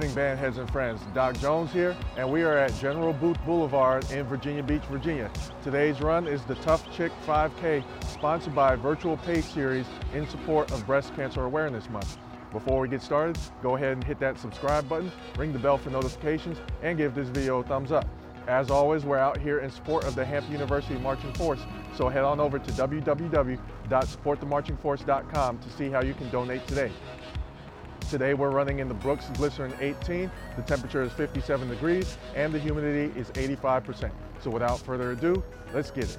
Morning, bandheads and friends. Doc Jones here, and we are at General Booth Boulevard in Virginia Beach, Virginia. Today's run is the Tuff Chick 5K, sponsored by Virtual Pace Series in support of Breast Cancer Awareness Month. Before we get started, go ahead and hit that subscribe button, ring the bell for notifications, and give this video a thumbs up. As always, we're out here in support of the Hampton University Marching Force, so head on over to www.supportthemarchingforce.com to see how you can donate today. Today we're running in the Brooks Glycerin 18. The temperature is 57 degrees and the humidity is 85%. So without further ado, let's get it.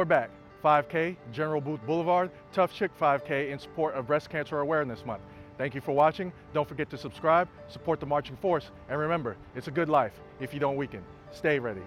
We're back. 5K, General Booth Boulevard, Tuff Chick 5K in support of Breast Cancer Awareness Month. Thank you for watching. Don't forget to subscribe, support the marching force, and remember, it's a good life if you don't weaken. Stay ready.